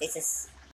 this is